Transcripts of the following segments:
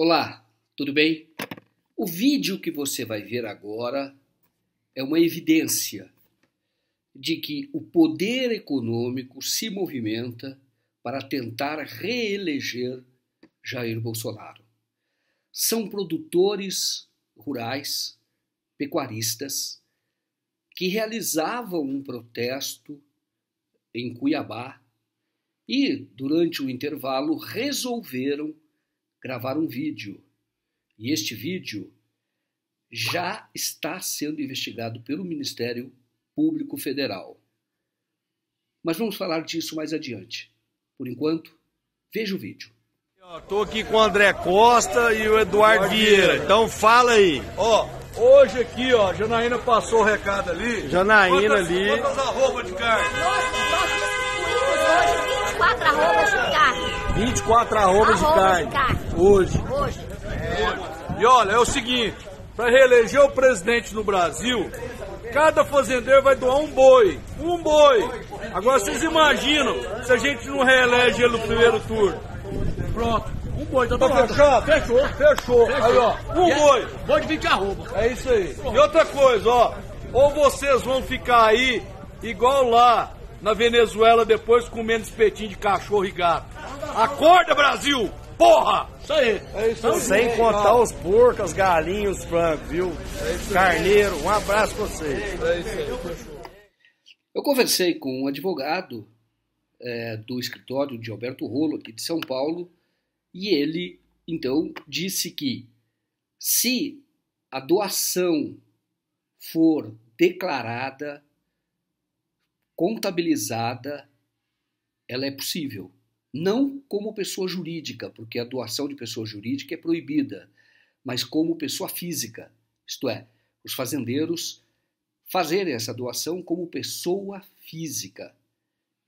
Olá, tudo bem? O vídeo que você vai ver agora é uma evidência de que o poder econômico se movimenta para tentar reeleger Jair Bolsonaro. São produtores rurais, pecuaristas, que realizavam um protesto em Cuiabá e, durante o intervalo, resolveram gravar um vídeo. E este vídeo já está sendo investigado pelo Ministério Público Federal. Mas vamos falar disso mais adiante. Por enquanto, veja o vídeo. Estou aqui com o André Costa e o Eduardo Vieira. Então fala aí. Ó, hoje aqui, ó, Janaína passou o recado ali. Janaína quantas, ali. Quantas arrobas de carne? Hoje 24 arrobas de carne. 24 arrobas de Arrobas carne. de carne. Hoje. Hoje. E olha, é o seguinte, para reeleger o presidente no Brasil, cada fazendeiro vai doar um boi. Um boi. Agora vocês imaginam se a gente não reelege ele no primeiro turno. Pronto. Um boi, tá fechado? Fechou, fechou. Aí, ó, um boi. Boi de 20 arroba. É isso aí. E outra coisa, ó. Ou vocês vão ficar aí igual lá na Venezuela depois comendo espetinho de cachorro e gato. Acorda, Brasil! Porra! Isso aí. É isso aí. Sem contar os porcos, as galinhas, os frangos, viu? Carneiro. Um abraço pra vocês. É isso aí. Eu conversei com um advogado é, do escritório de Alberto Rolo, aqui de São Paulo, e ele, então, disse que se a doação for declarada, contabilizada, ela é possível. Não como pessoa jurídica, porque a doação de pessoa jurídica é proibida, mas como pessoa física, isto é, os fazendeiros fazerem essa doação como pessoa física.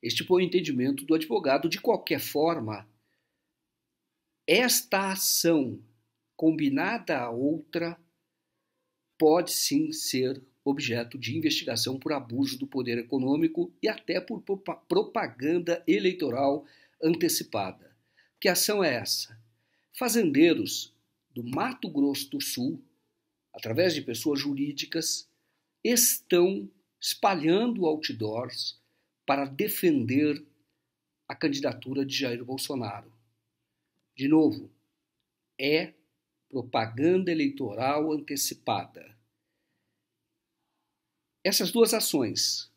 Este foi o entendimento do advogado. De qualquer forma, esta ação combinada a outra pode sim ser objeto de investigação por abuso do poder econômico e até por propa- propaganda eleitoral antecipada. Que ação é essa? Fazendeiros do Mato Grosso do Sul, através de pessoas jurídicas, estão espalhando outdoors para defender a candidatura de Jair Bolsonaro. De novo, é propaganda eleitoral antecipada. Essas duas ações,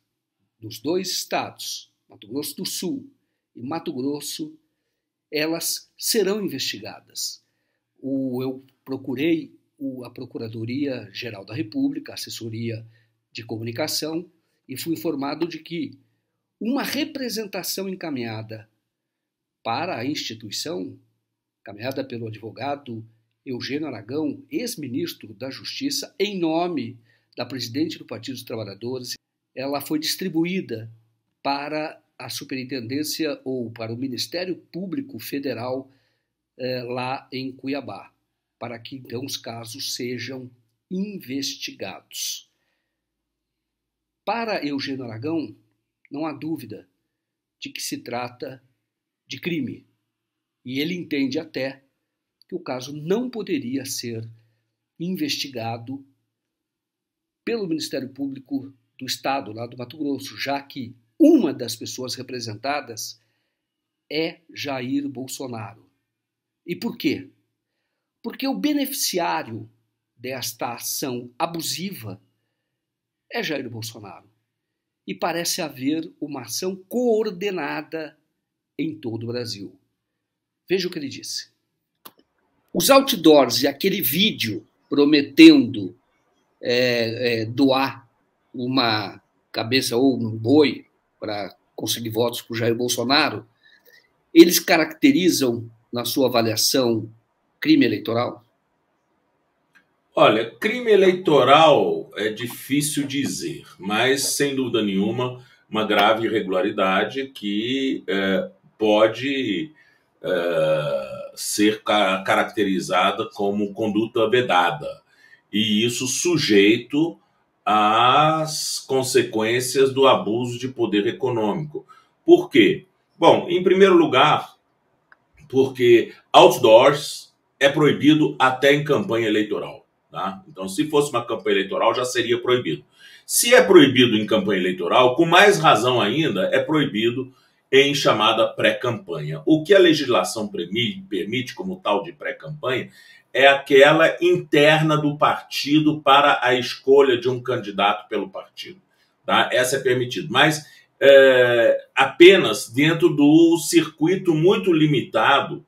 dos dois estados, Mato Grosso do Sul e Mato Grosso, elas serão investigadas. O, eu procurei o, a Procuradoria Geral da República, a assessoria de comunicação, e fui informado de que uma representação encaminhada para a instituição, encaminhada pelo advogado Eugênio Aragão, ex-ministro da Justiça, em nome da presidente do Partido dos Trabalhadores, ela foi distribuída para a superintendência ou para o Ministério Público Federal eh, lá em Cuiabá, para que então os casos sejam investigados. Para Eugênio Aragão, não há dúvida de que se trata de crime. E ele entende até que o caso não poderia ser investigado pelo Ministério Público do Estado, lá do Mato Grosso, já que uma das pessoas representadas é Jair Bolsonaro. E por quê? Porque o beneficiário desta ação abusiva é Jair Bolsonaro. E parece haver uma ação coordenada em todo o Brasil. Veja o que ele disse. Os outdoors e aquele vídeo prometendo é, é, doar uma cabeça ou um boi para conseguir votos para o Jair Bolsonaro, eles caracterizam, na sua avaliação, crime eleitoral? Olha, crime eleitoral é difícil dizer, mas sem dúvida nenhuma, uma grave irregularidade que é, pode é, ser ca caracterizada como conduta vedada, e isso sujeito às consequências do abuso de poder econômico. Por quê? Bom, em primeiro lugar, porque outdoors é proibido até em campanha eleitoral. Tá? Então, se fosse uma campanha eleitoral, já seria proibido. Se é proibido em campanha eleitoral, com mais razão ainda, é proibido em chamada pré-campanha. O que a legislação permite, como tal de pré-campanha, é aquela interna do partido para a escolha de um candidato pelo partido. Tá? Essa é permitida, mas é, apenas dentro do circuito muito limitado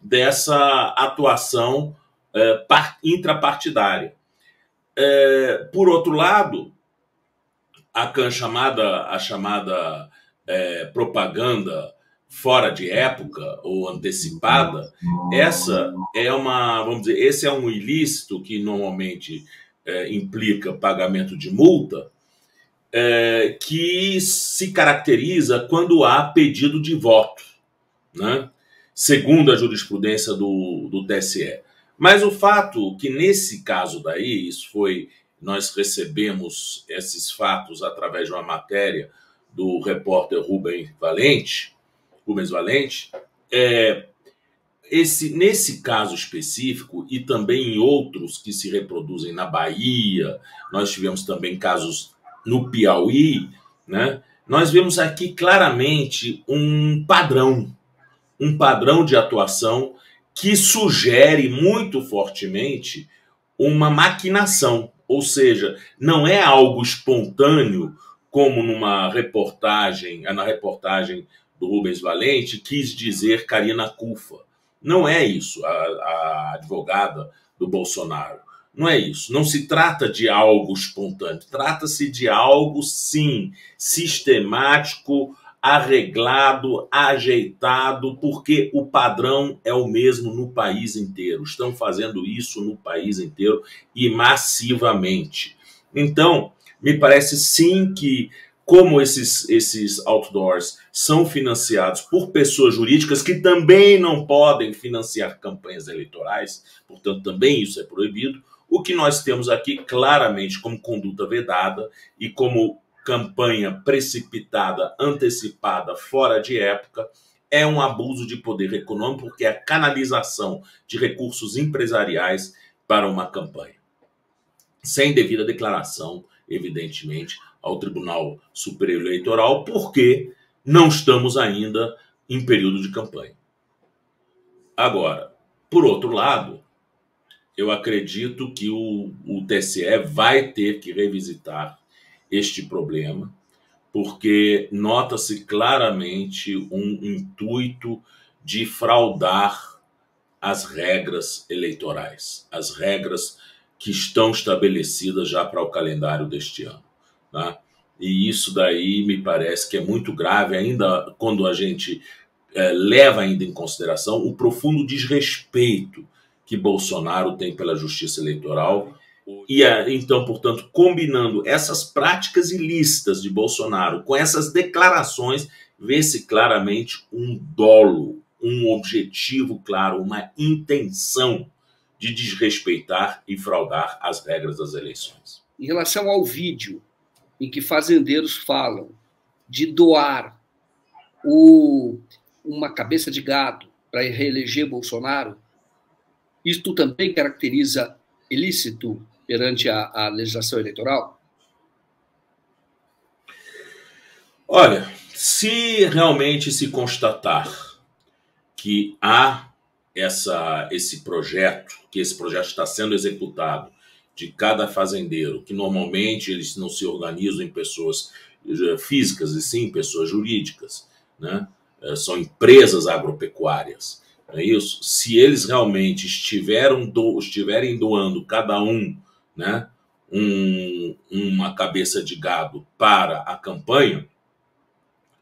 dessa atuação é, intrapartidária. É, por outro lado, a chamada, a chamada é, propaganda fora de época ou antecipada, essa é uma, vamos dizer, esse é um ilícito que normalmente é, implica pagamento de multa, é, que se caracteriza quando há pedido de voto, né? segundo a jurisprudência do, do TSE. Mas o fato que nesse caso daí, isso foi, nós recebemos esses fatos através de uma matéria do repórter Rubens Valente, Rubens Valente, é, esse, nesse caso específico e também em outros que se reproduzem na Bahia, nós tivemos também casos no Piauí, né? Nós vemos aqui claramente um padrão, um padrão de atuação que sugere muito fortemente uma maquinação, ou seja, não é algo espontâneo como numa reportagem, na reportagem do Rubens Valente, quis dizer Karina Cufa. Não é isso, a, a advogada do Bolsonaro. Não é isso. Não se trata de algo espontâneo. Trata-se de algo, sim, sistemático, arreglado, ajeitado, porque o padrão é o mesmo no país inteiro. Estão fazendo isso no país inteiro e massivamente. Então, me parece sim que, como esses, esses outdoors são financiados por pessoas jurídicas que também não podem financiar campanhas eleitorais, portanto, também isso é proibido. O que nós temos aqui claramente como conduta vedada e como campanha precipitada, antecipada, fora de época, é um abuso de poder econômico, porque é a canalização de recursos empresariais para uma campanha. Sem devida declaração, evidentemente, ao Tribunal Superior Eleitoral, porque não estamos ainda em período de campanha. Agora, por outro lado, eu acredito que o, o TSE vai ter que revisitar este problema, porque nota-se claramente um intuito de fraudar as regras eleitorais, as regras que estão estabelecidas já para o calendário deste ano. Tá? E isso daí me parece que é muito grave, ainda quando a gente é, leva ainda em consideração o profundo desrespeito que Bolsonaro tem pela justiça eleitoral. E então, portanto, combinando essas práticas ilícitas de Bolsonaro com essas declarações, vê-se claramente um dolo, um objetivo claro, uma intenção de desrespeitar e fraudar as regras das eleições. Em relação ao vídeo em que fazendeiros falam de doar o, uma cabeça de gado para reeleger Bolsonaro, isto também caracteriza ilícito perante a, a legislação eleitoral? Olha, se realmente se constatar que há essa, esse projeto, que esse projeto está sendo executado de cada fazendeiro, que normalmente eles não se organizam em pessoas eh, físicas e sim pessoas jurídicas, né? Eh, são empresas agropecuárias, é isso? Se eles realmente estiveram do, estiverem doando cada um, né, um, uma cabeça de gado para a campanha,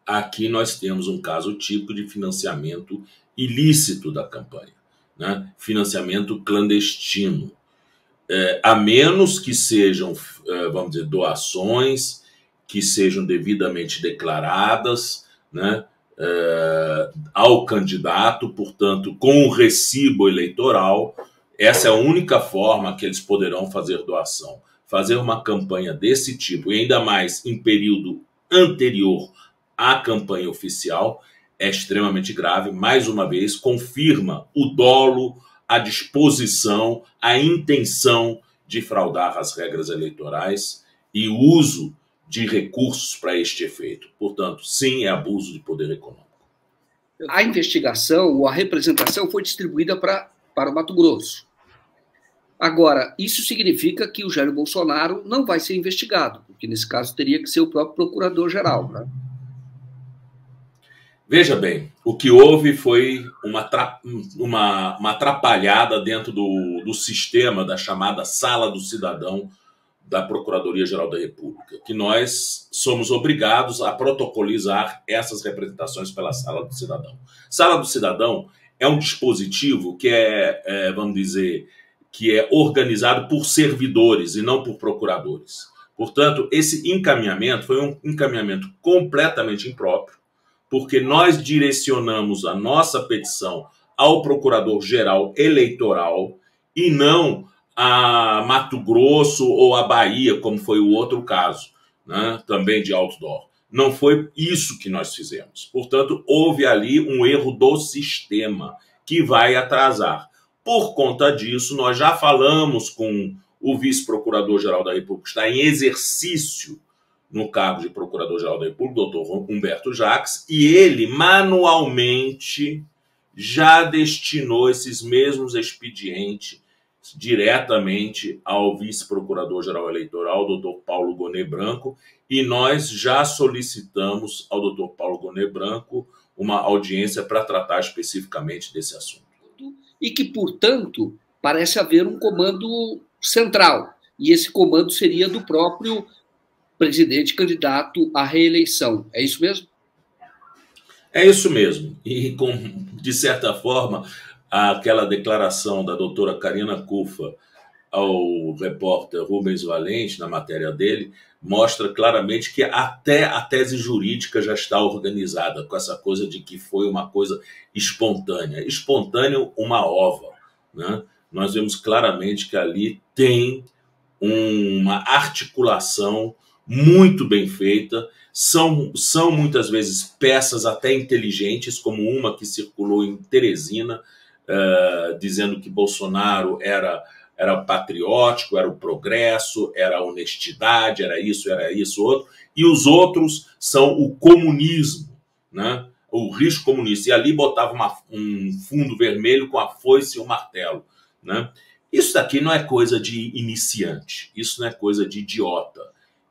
aqui nós temos um caso típico de financiamento ilícito da campanha, né? financiamento clandestino. É, a menos que sejam, é, vamos dizer, doações que sejam devidamente declaradas né? É, ao candidato, portanto, com o recibo eleitoral, essa é a única forma que eles poderão fazer doação. Fazer uma campanha desse tipo, e ainda mais em período anterior à campanha oficial, é extremamente grave. Mais uma vez, confirma o dolo, a disposição, a intenção de fraudar as regras eleitorais e o uso de recursos para este efeito. Portanto, sim, é abuso de poder econômico. A investigação ou a representação foi distribuída para, para o Mato Grosso. Agora, isso significa que o Jair Bolsonaro não vai ser investigado, porque nesse caso teria que ser o próprio procurador-geral. Né? Veja bem, o que houve foi uma, uma, uma atrapalhada dentro do, do sistema da chamada Sala do Cidadão da Procuradoria-Geral da República, que nós somos obrigados a protocolizar essas representações pela Sala do Cidadão. Sala do Cidadão é um dispositivo que é, é vamos dizer, que é organizado por servidores e não por procuradores. Portanto, esse encaminhamento foi um encaminhamento completamente impróprio, porque nós direcionamos a nossa petição ao Procurador-Geral Eleitoral e não a Mato Grosso ou a Bahia, como foi o outro caso, né, também de outdoor. Não foi isso que nós fizemos. Portanto, houve ali um erro do sistema que vai atrasar. Por conta disso, nós já falamos com o vice-procurador-geral da República, que está em exercício no cargo de procurador-geral da República, doutor Humberto Jacques, e ele manualmente já destinou esses mesmos expedientes diretamente ao vice-procurador-geral eleitoral, doutor Paulo Gonê Branco, e nós já solicitamos ao doutor Paulo Gonê Branco uma audiência para tratar especificamente desse assunto e que, portanto, parece haver um comando central. E esse comando seria do próprio presidente candidato à reeleição. É isso mesmo? É isso mesmo. E, com, de certa forma, aquela declaração da doutora Karina Cufa ao repórter Rubens Valente, na matéria dele, mostra claramente que até a tese jurídica já está organizada com essa coisa de que foi uma coisa espontânea. Espontâneo, uma ova. Né? Nós vemos claramente que ali tem uma articulação muito bem feita. São, são muitas vezes peças até inteligentes, como uma que circulou em Teresina, uh, dizendo que Bolsonaro era era patriótico, era o progresso, era a honestidade, era isso, era isso, outro, e os outros são o comunismo, né? o risco comunista. E ali botava uma, um fundo vermelho com a foice e o martelo. Né? Isso daqui não é coisa de iniciante, isso não é coisa de idiota.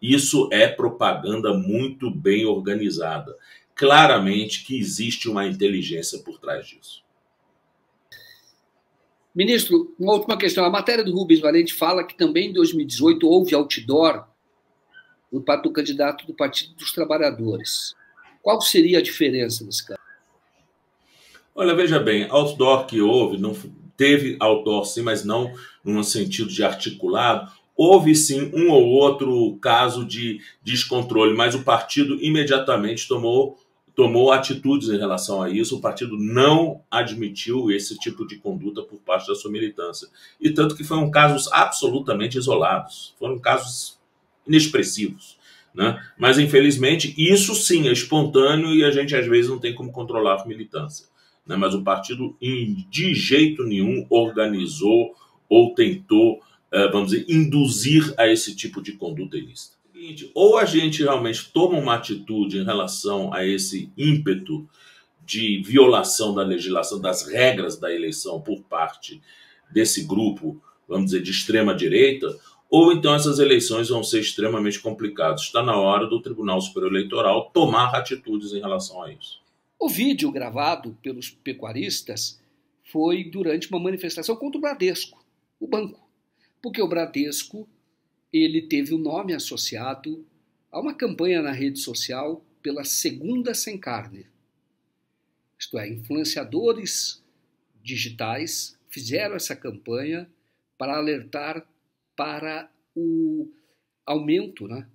Isso é propaganda muito bem organizada. Claramente que existe uma inteligência por trás disso. Ministro, uma última questão. A matéria do Rubens Valente fala que também em 2018 houve outdoor do, do candidato do Partido dos Trabalhadores. Qual seria a diferença nesse caso? Olha, veja bem, outdoor que houve, não teve outdoor sim, mas não num sentido de articulado. Houve sim um ou outro caso de descontrole, mas o partido imediatamente tomou tomou atitudes em relação a isso, o partido não admitiu esse tipo de conduta por parte da sua militância. E tanto que foram casos absolutamente isolados, foram casos inexpressivos. Né? Mas, infelizmente, isso sim é espontâneo e a gente às vezes não tem como controlar a militância. Né? Mas o partido, de jeito nenhum, organizou ou tentou, vamos dizer, induzir a esse tipo de conduta ilícita seguinte: ou a gente realmente toma uma atitude em relação a esse ímpeto de violação da legislação, das regras da eleição por parte desse grupo, vamos dizer, de extrema direita, ou então essas eleições vão ser extremamente complicadas. Está na hora do Tribunal Superior Eleitoral tomar atitudes em relação a isso. O vídeo gravado pelos pecuaristas foi durante uma manifestação contra o Bradesco, o banco, porque o Bradesco ele teve o um nome associado a uma campanha na rede social pela Segunda Sem Carne. Isto é, influenciadores digitais fizeram essa campanha para alertar para o aumento né,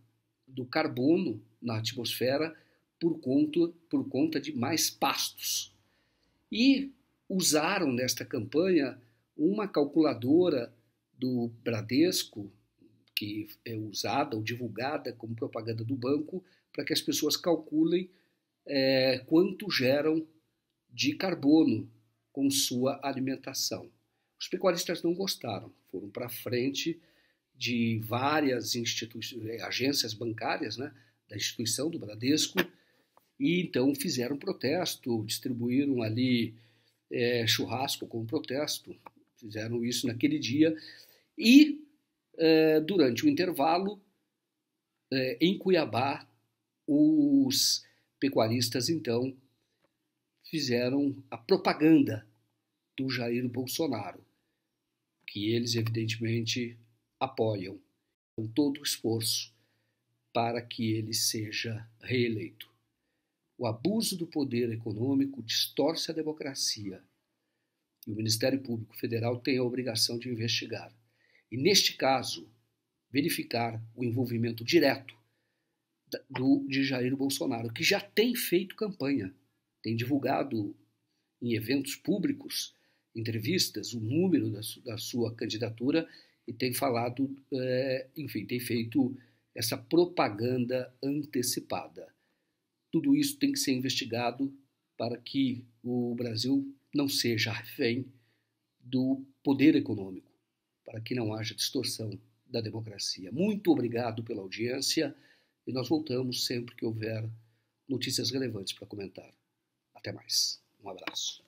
do carbono na atmosfera por conta, por conta de mais pastos. E usaram nesta campanha uma calculadora do Bradesco, que é usada ou divulgada como propaganda do banco para que as pessoas calculem é, quanto geram de carbono com sua alimentação. Os pecuaristas não gostaram, foram para frente de várias eh, agências bancárias, né, da instituição do Bradesco, e então fizeram protesto, distribuíram ali é, churrasco com protesto, fizeram isso naquele dia, e é, durante o intervalo, é, em Cuiabá, os pecuaristas então fizeram a propaganda do Jair Bolsonaro, que eles evidentemente apoiam com todo o esforço para que ele seja reeleito. O abuso do poder econômico distorce a democracia e o Ministério Público Federal tem a obrigação de investigar. E, neste caso, verificar o envolvimento direto do, de Jair Bolsonaro, que já tem feito campanha, tem divulgado em eventos públicos, entrevistas, o número da, da sua candidatura e tem falado, é, enfim, tem feito essa propaganda antecipada. Tudo isso tem que ser investigado para que o Brasil não seja refém do poder econômico, para que não haja distorção da democracia. Muito obrigado pela audiência e nós voltamos sempre que houver notícias relevantes para comentar. Até mais. Um abraço.